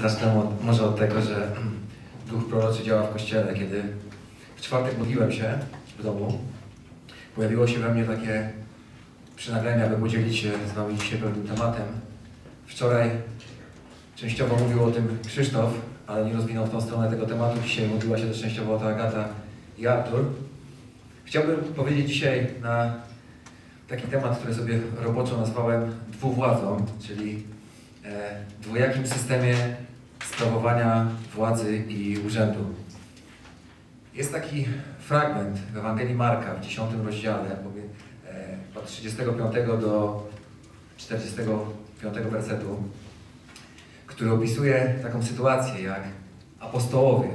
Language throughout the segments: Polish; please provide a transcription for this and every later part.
Zacznę od, może od tego, że duch proroczy działa w kościele. Kiedy w czwartek modliłem się w domu, pojawiło się we mnie takie przynaglenie, aby podzielić się z Wami dzisiaj pewnym tematem. Wczoraj częściowo mówił o tym Krzysztof, ale nie rozwinął w tą stronę tego tematu. Dzisiaj mówiła się też częściowo o to Agata i Artur. Chciałbym powiedzieć dzisiaj na taki temat, który sobie roboczo nazwałem dwuwładzą, czyli dwojakim systemie sprawowania władzy i urzędu. Jest taki fragment w Ewangelii Marka w 10 rozdziale, e, od 35 do 45 wersetu, który opisuje taką sytuację, jak apostołowie,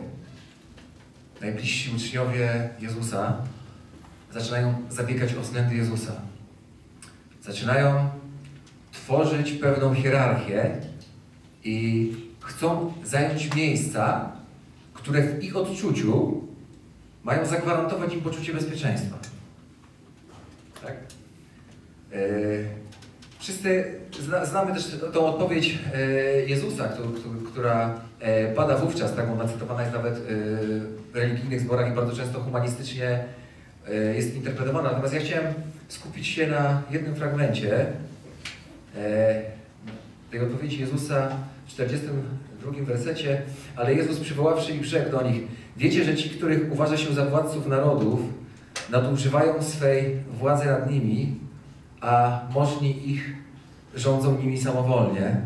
najbliżsi uczniowie Jezusa, zaczynają zabiegać o względy Jezusa. Zaczynają tworzyć pewną hierarchię i chcą zająć miejsca, które w ich odczuciu mają zagwarantować im poczucie bezpieczeństwa. Tak? Yy, wszyscy zna, znamy też tą odpowiedź yy, Jezusa, która yy, pada wówczas, tak ona cytowana jest nawet w religijnych zborach i bardzo często humanistycznie jest interpretowana. Natomiast ja chciałem skupić się na jednym fragmencie tej odpowiedzi Jezusa w 42 wersecie, ale Jezus przywoławszy ich rzekł do nich, wiecie, że ci, których uważa się za władców narodów, nadużywają swej władzy nad nimi, a możni ich rządzą nimi samowolnie.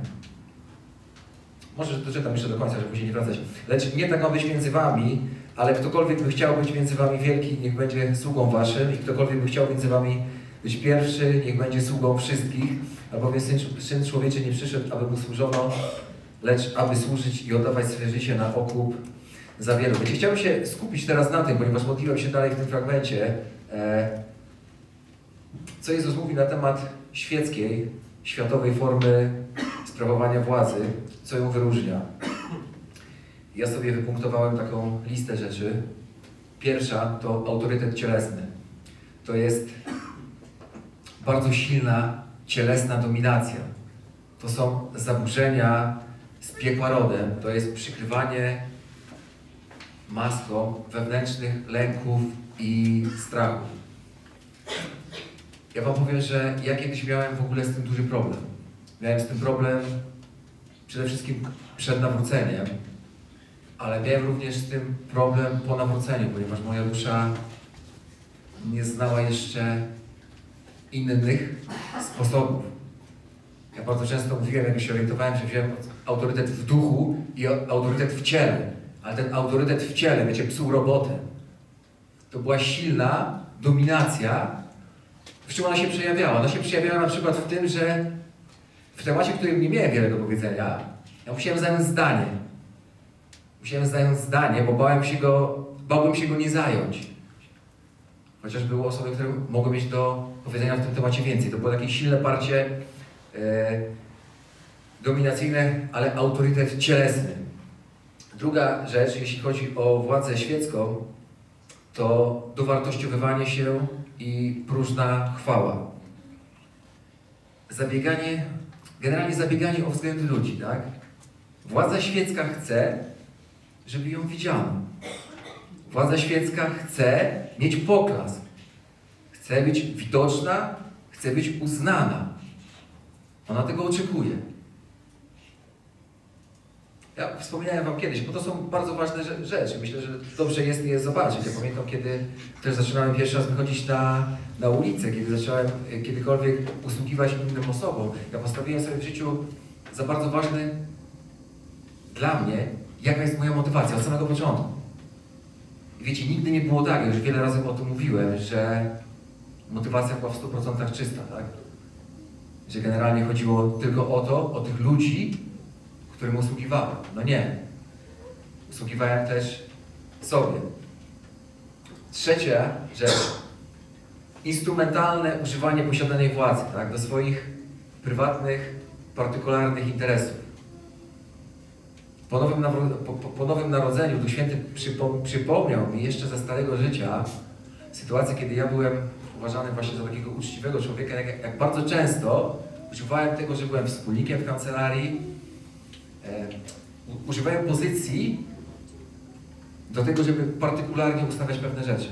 Może doczytam jeszcze do końca, żeby później nie wracać. Lecz nie tak ma być między wami, ale ktokolwiek by chciał być między wami wielki, niech będzie sługą waszym i ktokolwiek by chciał między wami być pierwszy, niech będzie sługą wszystkich, albowiem Syn, Syn Człowieczy nie przyszedł, aby mu służono, lecz aby służyć i oddawać swoje życie na okup za wielu. Wiecie, chciałbym się skupić teraz na tym, ponieważ modliłem się dalej w tym fragmencie, e, co Jezus mówi na temat świeckiej, światowej formy sprawowania władzy, co ją wyróżnia. Ja sobie wypunktowałem taką listę rzeczy. Pierwsza to autorytet cielesny. To jest bardzo silna cielesna dominacja. To są zaburzenia z piekła rodem. To jest przykrywanie maską wewnętrznych lęków i strachów. Ja Wam powiem, że ja kiedyś miałem w ogóle z tym duży problem. Miałem z tym problem przede wszystkim przed nawróceniem, ale miałem również z tym problem po nawróceniu, ponieważ moja dusza nie znała jeszcze innych sposobów. Ja bardzo często mówiłem, jak się orientowałem, że wziąłem autorytet w duchu i autorytet w ciele. Ale ten autorytet w ciele, wiecie, psuł robotę. To była silna dominacja. W czym ona się przejawiała? Ona się przejawiała na przykład w tym, że w temacie, w którym nie miałem wiele do powiedzenia, ja musiałem zająć zdanie. Musiałem zająć zdanie, bo bałem się go, bałbym się go nie zająć. Chociaż były osoby, które mogły mieć do powiedzenia w tym temacie więcej. To było takie silne parcie e, dominacyjne, ale autorytet cielesny. Druga rzecz, jeśli chodzi o władzę świecką, to dowartościowywanie się i próżna chwała. Zabieganie, generalnie zabieganie o względy ludzi, tak? Władza świecka chce, żeby ją widziano. Władza świecka chce mieć poklask. Chce być widoczna, chce być uznana. Ona tego oczekuje. Ja wspomniałem Wam kiedyś, bo to są bardzo ważne rzeczy. Myślę, że dobrze jest je zobaczyć. Ja pamiętam, kiedy też zaczynałem pierwszy raz wychodzić na, na ulicę, kiedy zacząłem kiedykolwiek usługiwać innym osobom. Ja postawiłem sobie w życiu za bardzo ważny dla mnie, jaka jest moja motywacja od samego początku. Wiecie, nigdy nie było tak, już wiele razy o tym mówiłem, że motywacja była w 100% czysta, tak? Że generalnie chodziło tylko o to, o tych ludzi, którym usługiwałem. No nie. Usługiwałem też sobie. Trzecia rzecz. Instrumentalne używanie posiadanej władzy tak, do swoich prywatnych, partykularnych interesów. Po nowym, po, po nowym narodzeniu Duch Święty przypo, przypomniał mi jeszcze ze starego życia sytuację, kiedy ja byłem uważany właśnie za takiego uczciwego człowieka, jak, jak bardzo często używałem tego, że byłem wspólnikiem w kancelarii, u- używają pozycji do tego, żeby partykularnie ustawiać pewne rzeczy.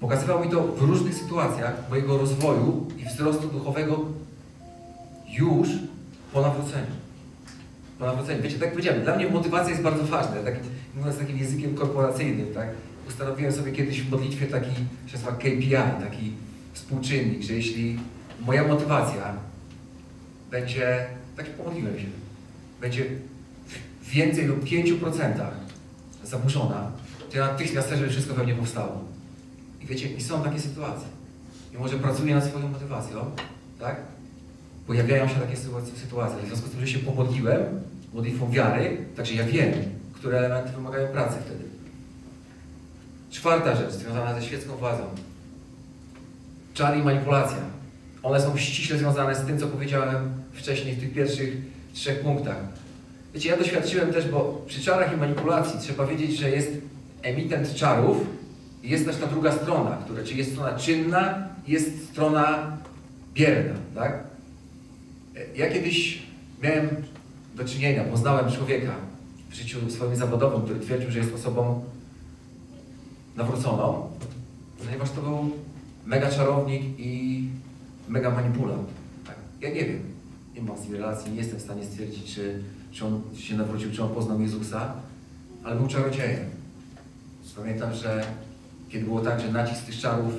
Pokazywał mi to w różnych sytuacjach mojego rozwoju i wzrostu duchowego już po nawróceniu. Po nawróceniu. Wiecie, tak powiedziałem, dla mnie motywacja jest bardzo ważna. Tak, mówiąc takim językiem korporacyjnym, tak? Ustanowiłem sobie kiedyś w modlitwie taki, się nazywa KPI, taki współczynnik, że jeśli moja motywacja będzie, tak pomodliłem się, będzie w więcej lub 5% zaburzona, to ja natychmiast chcę, żeby wszystko we mnie powstało. I wiecie, i są takie sytuacje. Mimo, że pracuję nad swoją motywacją, tak? Pojawiają się takie sytuacje. W związku z tym, że się pomodliłem, modlitwą wiary, także ja wiem, które elementy wymagają pracy wtedy. Czwarta rzecz, związana ze świecką władzą. Czar i manipulacja. One są ściśle związane z tym, co powiedziałem wcześniej w tych pierwszych trzech punktach. Wiecie, ja doświadczyłem też, bo przy czarach i manipulacji trzeba wiedzieć, że jest emitent czarów i jest też ta druga strona, która, czyli jest strona czynna i jest strona bierna, tak? Ja kiedyś miałem do czynienia, poznałem człowieka w życiu swoim zawodowym, który twierdził, że jest osobą nawróconą, ponieważ to był mega czarownik i mega manipulant. Tak? Ja nie wiem, nie mam z nim relacji, nie jestem w stanie stwierdzić, czy, czy on się nawrócił, czy on poznał Jezusa, ale był czarodziejem. Pamiętam, że kiedy było tak, że nacisk tych czarów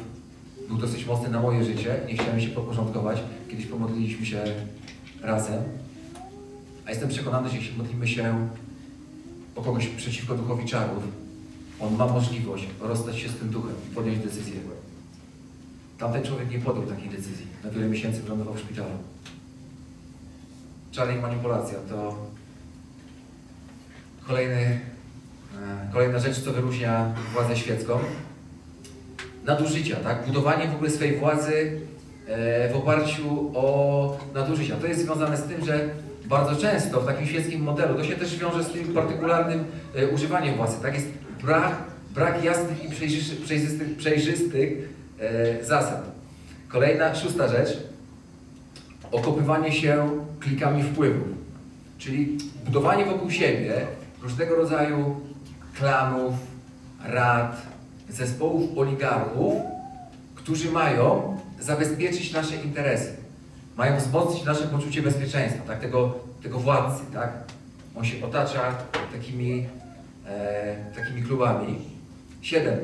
był dosyć mocny na moje życie, nie chciałem się podporządkować, kiedyś pomodliliśmy się razem, a jestem przekonany, że jeśli modlimy się o kogoś przeciwko duchowi czarów, on ma możliwość rozstać się z tym duchem i podjąć decyzję. Tamten człowiek nie podjął takiej decyzji. Na wiele miesięcy wylądował w szpitalu. Czary i manipulacja to kolejny, e, kolejna rzecz, co wyróżnia władzę świecką. Nadużycia, tak? Budowanie w ogóle swojej władzy e, w oparciu o nadużycia. To jest związane z tym, że bardzo często w takim świeckim modelu, to się też wiąże z tym partykularnym e, używaniem władzy, tak? Jest brak, brak jasnych i przejrzystych, przejrzystych, przejrzystych e, zasad. Kolejna, szósta rzecz, okopywanie się klikami wpływów, czyli budowanie wokół siebie różnego rodzaju klanów, rad, zespołów oligarchów, którzy mają zabezpieczyć nasze interesy, mają wzmocnić nasze poczucie bezpieczeństwa, tak, tego, tego władcy, tak? On się otacza takimi, e, takimi klubami. Siedem.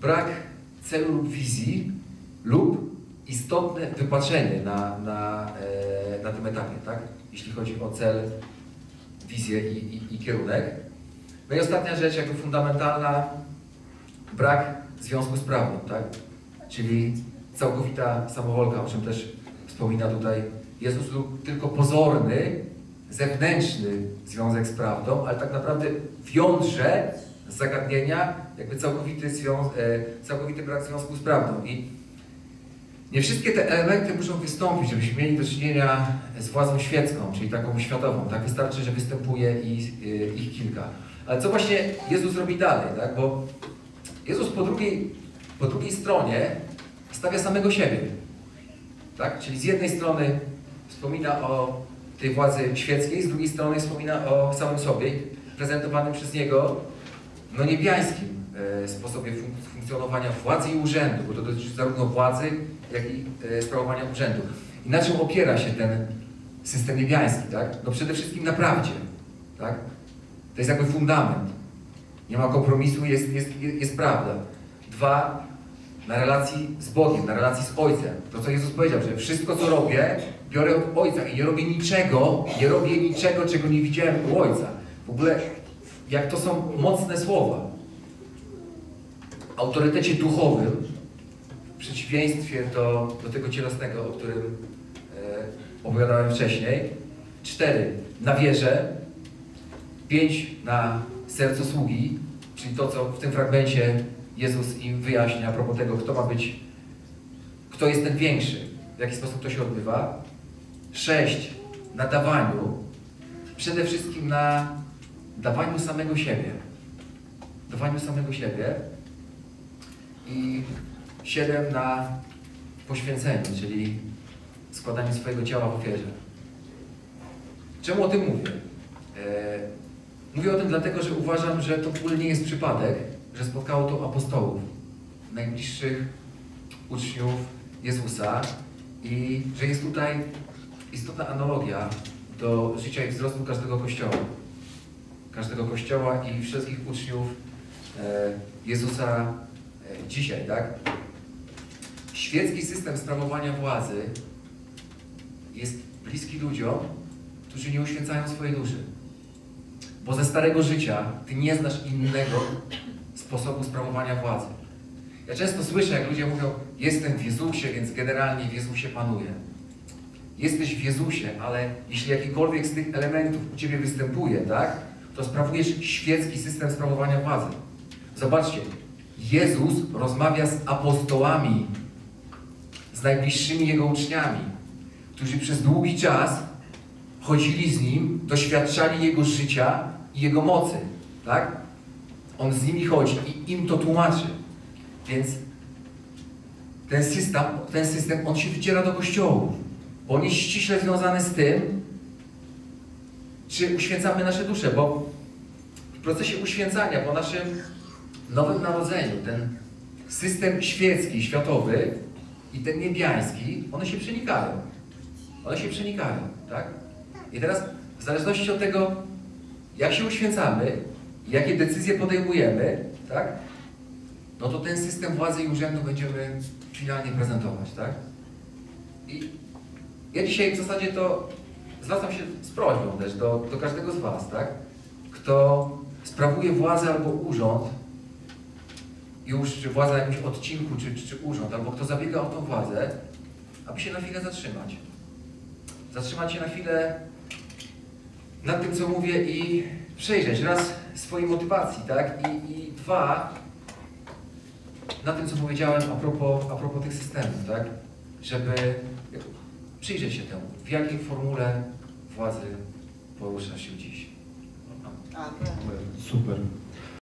Brak celu lub wizji lub istotne wypaczenie na, na, e, na tym etapie, tak? Jeśli chodzi o cel, wizję i, i, i kierunek. No i ostatnia rzecz, jakby fundamentalna, brak związku z prawdą, tak? Czyli całkowita samowolka, o czym też wspomina tutaj Jezus, lub tylko pozorny, zewnętrzny związek z prawdą, ale tak naprawdę w jądrze zagadnienia jakby całkowity, związ, e, całkowity brak związku z prawdą. I nie wszystkie te elementy muszą wystąpić, żebyśmy mieli do czynienia z władzą świecką, czyli taką światową. Tak wystarczy, że występuje ich, e, ich kilka. Ale co właśnie Jezus robi dalej, tak? Bo Jezus po drugiej, po drugiej stronie stawia samego siebie. Tak? Czyli z jednej strony wspomina o tej władzy świeckiej, z drugiej strony wspomina o samym sobie, prezentowanym przez Niego no niebiańskim e, sposobie fun- funkcjonowania władzy i urzędu, bo to dotyczy zarówno władzy, jak i e, sprawowania urzędu. I na czym opiera się ten system niebiański, tak? No przede wszystkim na prawdzie, tak? To jest jakby fundament. Nie ma kompromisu, jest, jest, jest prawda. Dwa, na relacji z Bogiem, na relacji z Ojcem. To, co Jezus powiedział, że wszystko, co robię, biorę od Ojca i nie robię niczego, nie robię niczego, czego nie widziałem u Ojca. W ogóle, jak to są mocne słowa. W autorytecie duchowym, w przeciwieństwie do, do tego cielesnego, o którym e, opowiadałem wcześniej. Cztery, na wierze. Pięć, na sercu sługi, czyli to, co w tym fragmencie Jezus im wyjaśnia a propos tego, kto ma być, kto jest ten większy, w jaki sposób to się odbywa. Sześć, na dawaniu, przede wszystkim na dawaniu samego siebie. Dawaniu samego siebie. I siedem, na poświęceniu, czyli składaniu swojego ciała w ofierze. Czemu o tym mówię? E, mówię o tym dlatego, że uważam, że to w ogóle nie jest przypadek, że spotkało to apostołów, najbliższych uczniów Jezusa i że jest tutaj istotna analogia do życia i wzrostu każdego kościoła. Każdego kościoła i wszystkich uczniów e, Jezusa e, dzisiaj, tak? Świecki system sprawowania władzy jest bliski ludziom, którzy nie uświęcają swojej duszy. Bo ze starego życia ty nie znasz innego sposobu sprawowania władzy. Ja często słyszę, jak ludzie mówią, jestem w Jezusie, więc generalnie w Jezusie panuję. Jesteś w Jezusie, ale jeśli jakikolwiek z tych elementów u Ciebie występuje, tak, to sprawujesz świecki system sprawowania władzy. Zobaczcie, Jezus rozmawia z apostołami, z najbliższymi Jego uczniami, którzy przez długi czas chodzili z Nim, doświadczali Jego życia i Jego mocy, tak? On z nimi chodzi i im to tłumaczy. Więc ten system, ten system, on się wyciera do kościołów, on jest ściśle związany z tym, czy uświęcamy nasze dusze, bo w procesie uświęcania, po naszym nowym narodzeniu, ten system świecki, światowy i ten niebiański, one się przenikają. One się przenikają, tak? I teraz w zależności od tego, jak się uświęcamy, jakie decyzje podejmujemy, tak? No to ten system władzy i urzędu będziemy finalnie prezentować, tak? I ja dzisiaj w zasadzie to zwracam się z prośbą też do, do każdego z Was, tak? Kto sprawuje władzę albo urząd, już czy władza jakimś odcinku, czy, czy, czy urząd, albo kto zabiega o tą władzę, aby się na chwilę zatrzymać. Zatrzymać się na chwilę nad tym, co mówię i przejrzeć raz swojej motywacji, tak? I, i dwa, na tym, co powiedziałem a propos, a propos tych systemów, tak? Żeby przyjrzeć się temu, w jakiej formule władzy porusza się dziś. Amen. Super.